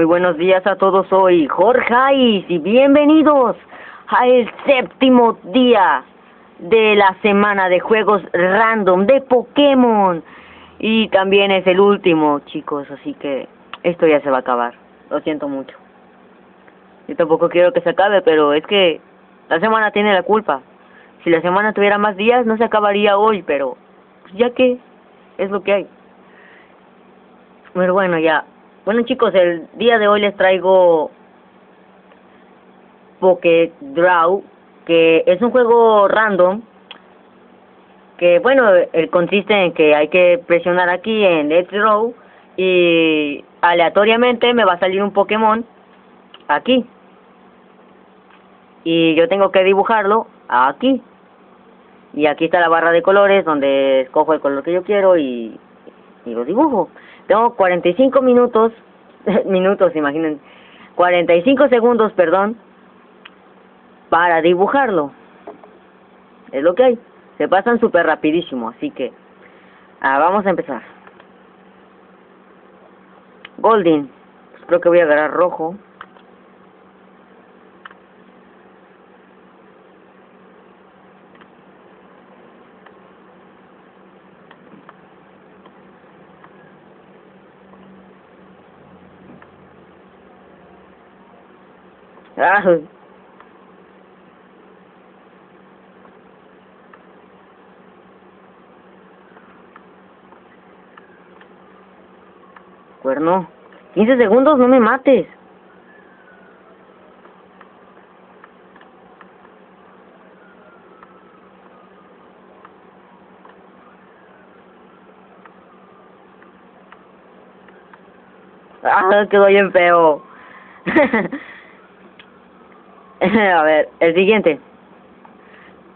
Muy buenos días a todos, soy Jorge Ais y bienvenidos al séptimo día de la semana de juegos random de Pokémon. Y también es el último, chicos, así que esto ya se va a acabar. Lo siento mucho. Yo tampoco quiero que se acabe, pero es que la semana tiene la culpa. Si la semana tuviera más días, no se acabaría hoy, pero ya que es lo que hay. Pero bueno, ya. Bueno chicos, el día de hoy les traigo Poké Draw, que es un juego random, que bueno, el consiste en que hay que presionar aquí en Let's Draw y aleatoriamente me va a salir un Pokémon aquí. Y yo tengo que dibujarlo aquí. Y aquí está la barra de colores donde escojo el color que yo quiero y, y lo dibujo. Tengo 45 minutos, minutos, imaginen, 45 segundos, perdón, para dibujarlo. Es lo que hay. Se pasan súper rapidísimo, así que ah, vamos a empezar. Golden, pues creo que voy a agarrar rojo. Ah, cuerno. 15 segundos, no me mates. Ah, quedó bien feo. a ver, el siguiente.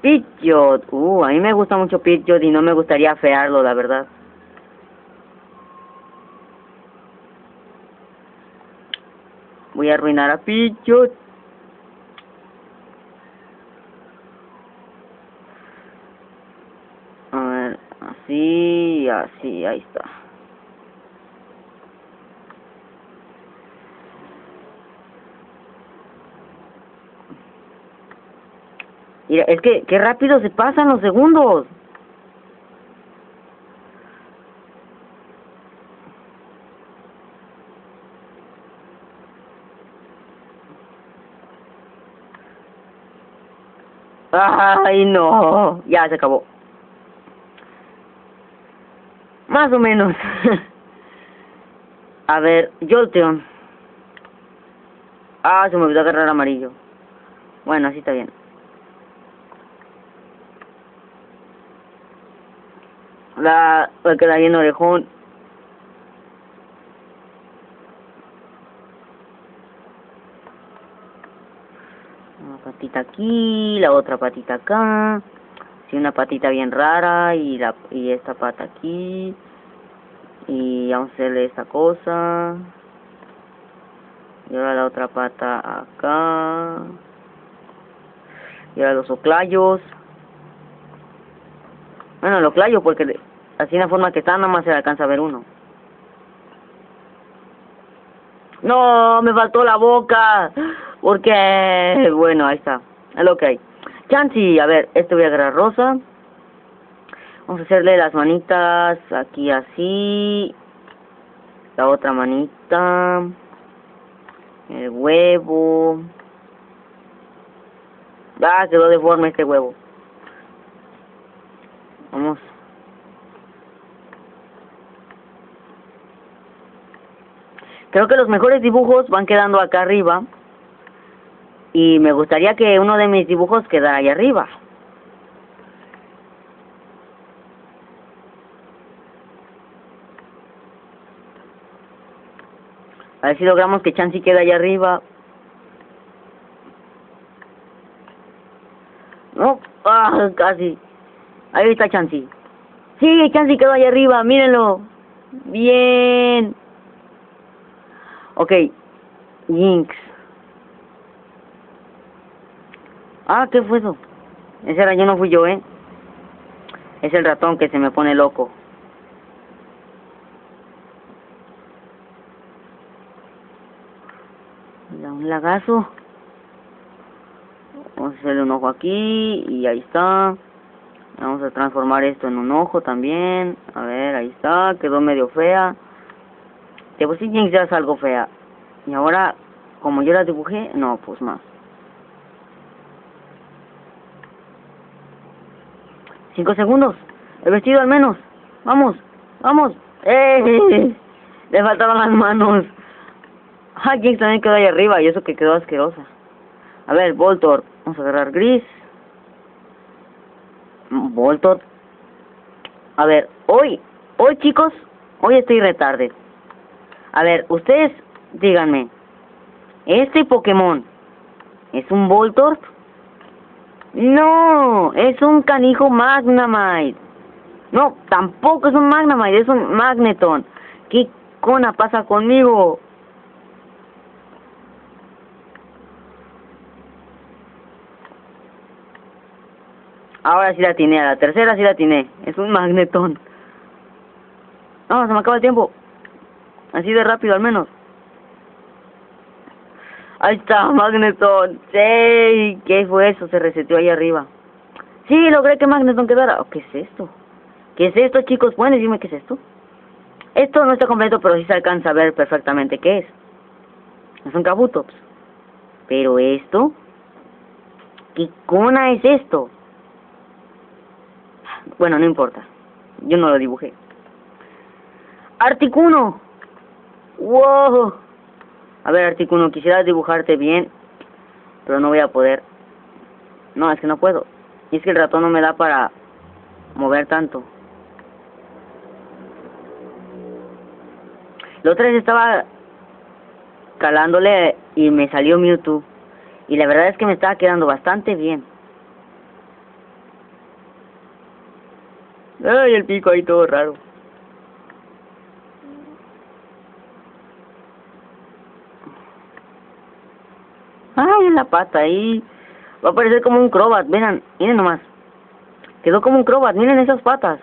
Pidgeot. Uh, a mí me gusta mucho Pidgeot y no me gustaría fearlo, la verdad. Voy a arruinar a Pidgeot. A ver, así, así, ahí está. Mira, es que, qué rápido se pasan los segundos. Ay, no. Ya se acabó. Más o menos. A ver, Jolteon. Ah, se me olvidó agarrar amarillo. Bueno, así está bien. La, va a quedar bien orejón. Una patita aquí, la otra patita acá. Sí, una patita bien rara y la y esta pata aquí. Y vamos a hacerle esta cosa. Y ahora la otra pata acá. Y ahora los oclayos. Bueno, los oclayos porque así la forma que está nada más se alcanza a ver uno. No, me faltó la boca. Porque, bueno, ahí está. Es lo que hay. Chansey, a ver, este voy a agarrar rosa. Vamos a hacerle las manitas aquí así. La otra manita. El huevo. Ah, quedó deforme este huevo. Vamos. Creo que los mejores dibujos van quedando acá arriba. Y me gustaría que uno de mis dibujos quedara ahí arriba. A ver si logramos que Chansey quede allá arriba. No, ah, casi. Ahí está Chansey. Sí, Chansey quedó allá arriba, mírenlo. Bien. Ok. Jinx. Ah, ¿qué fue eso? Ese era yo, no fui yo, ¿eh? Es el ratón que se me pone loco. Un lagazo. Vamos a hacerle un ojo aquí y ahí está. Vamos a transformar esto en un ojo también. A ver, ahí está. Quedó medio fea. De por sí ya es algo fea. Y ahora, como yo la dibujé, no, pues más. Cinco segundos. El vestido al menos. Vamos, vamos. ¡Eh! Le faltaban las manos. Ah, Jinx también quedó ahí arriba y eso que quedó asquerosa. A ver, Voltor. Vamos a agarrar gris. Voltor. A ver, hoy, hoy chicos, hoy estoy retarde. A ver, ustedes díganme, ¿este Pokémon es un Voltor? No, es un canijo Magnemite. No, tampoco es un Magnemite, es un Magneton. ¿Qué cona pasa conmigo? Ahora sí la tiene, a la tercera sí la tiene. Es un magnetón. No, se me acaba el tiempo. Así de rápido al menos. Ahí está, Magneton. Sí, ¿qué fue eso? Se reseteó ahí arriba. Sí, logré que Magneton quedara. Oh, ¿Qué es esto? ¿Qué es esto, chicos? ¿Pueden decirme qué es esto? Esto no está completo, pero sí se alcanza a ver perfectamente qué es. Es un Kabutops. Pero esto... ¿Qué cona es esto? Bueno, no importa. Yo no lo dibujé. Articuno. Wow. A ver, Articuno, quisiera dibujarte bien, pero no voy a poder. No, es que no puedo. Y es que el ratón no me da para mover tanto. Otra vez estaba calándole y me salió Mewtwo. Y la verdad es que me estaba quedando bastante bien. Ay, el pico ahí todo raro. Ay, la pata ahí. Va a parecer como un crobat. Miren, miren nomás. Quedó como un crobat. Miren esas patas.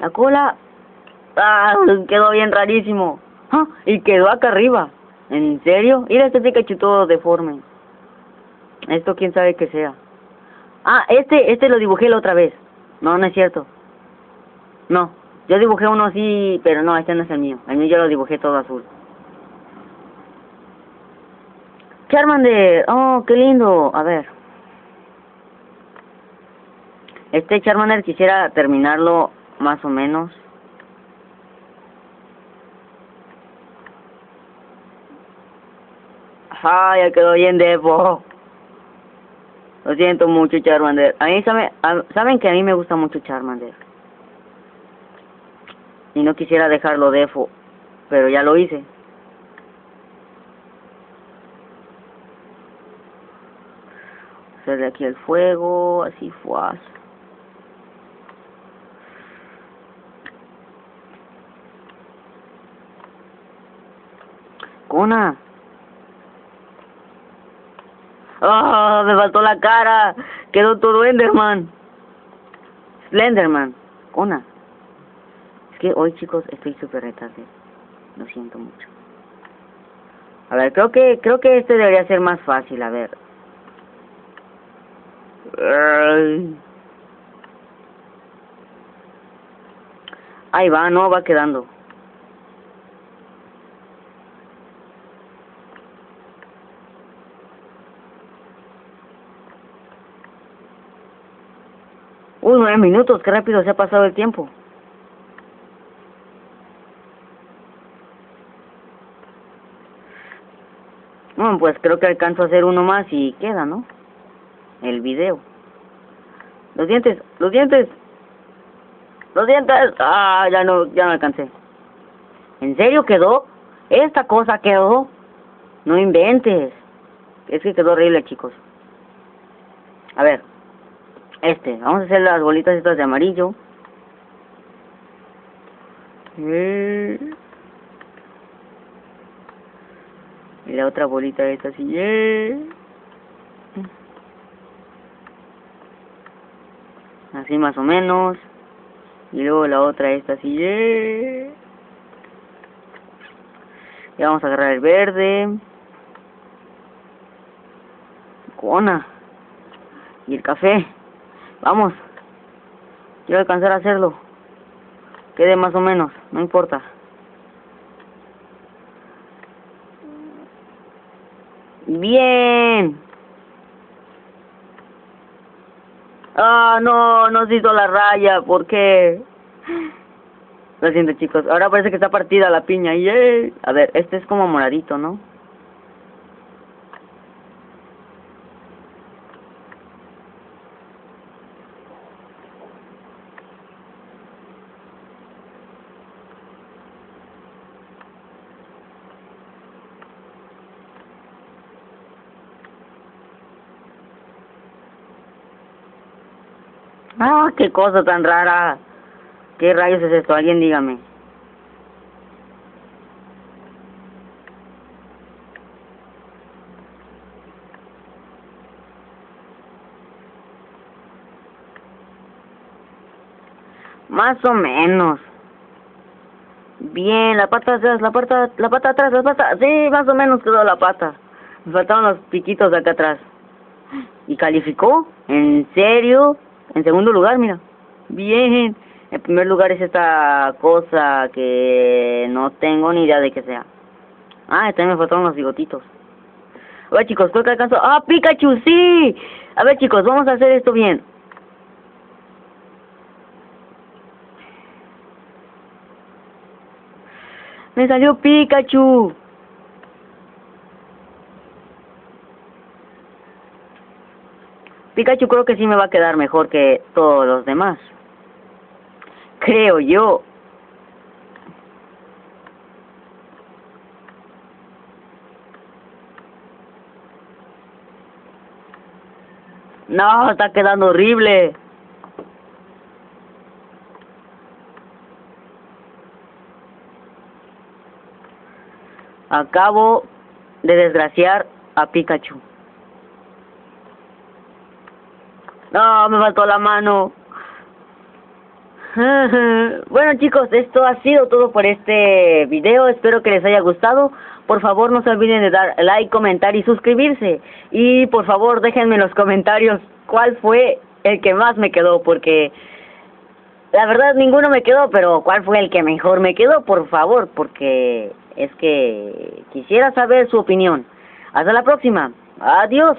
La cola. Ah, quedó bien rarísimo. Ah, y quedó acá arriba. ¿En serio? Mira este Pikachu todo deforme. Esto quién sabe que sea. Ah, este, este lo dibujé la otra vez. No, no es cierto. No, yo dibujé uno así, pero no, este no es el mío. El mío yo lo dibujé todo azul. Charmander, oh, qué lindo. A ver. Este Charmander quisiera terminarlo más o menos. Ah, ya quedó bien de lo siento mucho, Charmander. A mí sabe, saben que a mí me gusta mucho Charmander. Y no quisiera dejarlo defo, pero ya lo hice. Hacer de aquí el fuego, así fuas. Cona. ¡Ah! me faltó la cara. Quedó todo Enderman. Slenderman. Una. Es que hoy, chicos, estoy súper retarde. Lo siento mucho. A ver, creo que creo que este debería ser más fácil, a ver. Ahí va, no, va quedando. Uy, nueve minutos, qué rápido se ha pasado el tiempo. Bueno, pues creo que alcanzo a hacer uno más y queda, ¿no? El video. Los dientes, los dientes. Los dientes. Ah, ya no, ya no alcancé. ¿En serio quedó? Esta cosa quedó. No inventes. Es que quedó horrible, chicos. A ver este. Vamos a hacer las bolitas estas de amarillo. Y la otra bolita esta así. Así más o menos. Y luego la otra esta así. Ya vamos a agarrar el verde. Cona. Y el café. Vamos. Quiero alcanzar a hacerlo. Quede más o menos, no importa. Bien. Ah, no, no se hizo la raya, ¿por qué? Lo siento, chicos. Ahora parece que está partida la piña. ¡Yay! A ver, este es como moradito, ¿no? Ah, qué cosa tan rara. ¿Qué rayos es esto? Alguien dígame. Más o menos. Bien, la pata atrás, la pata, la pata atrás, la pata. Sí, más o menos quedó la pata. Me faltaban los piquitos de acá atrás. ¿Y calificó? ¿En serio? En segundo lugar, mira. Bien. En primer lugar es esta cosa que no tengo ni idea de qué sea. Ah, también me faltaron los bigotitos. A ver, chicos, creo que alcanzo. ¡Ah, Pikachu, sí! A ver, chicos, vamos a hacer esto bien. ¡Me salió Pikachu! Pikachu creo que sí me va a quedar mejor que todos los demás. Creo yo. No, está quedando horrible. Acabo de desgraciar a Pikachu. No, me faltó la mano. bueno chicos, esto ha sido todo por este video. Espero que les haya gustado. Por favor no se olviden de dar like, comentar y suscribirse. Y por favor déjenme en los comentarios cuál fue el que más me quedó. Porque la verdad ninguno me quedó, pero cuál fue el que mejor me quedó, por favor. Porque es que quisiera saber su opinión. Hasta la próxima. Adiós.